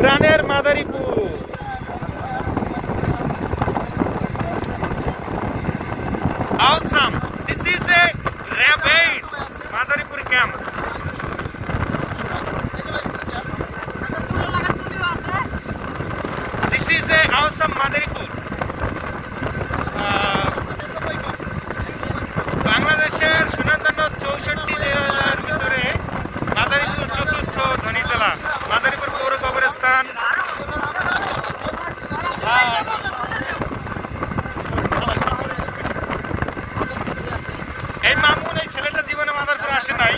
প্রাণের Madaripur Awesome. This is a rabbit. Madaripur camp. This is a awesome Madaripur. এই মামুন এই ছেলেটা জীবনে মাদারপুর আসে নাই।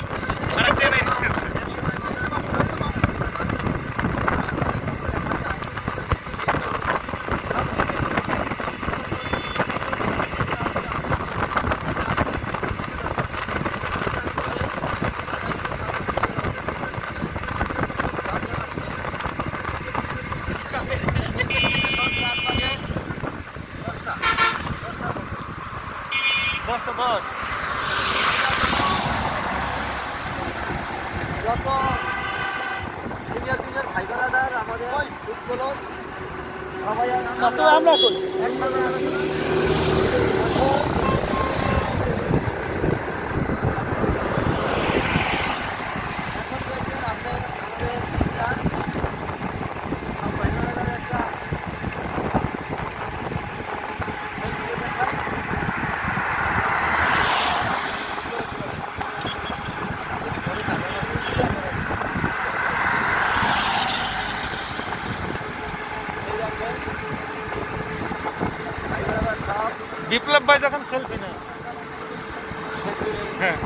দশটা bug. যত সিনিয়র সিনিয়র ভাই বোনাদার আমাদের উৎকলন সবাই আমরা করি। বিপ্লব ভাই দেখেন সেলফি নেই হ্যাঁ।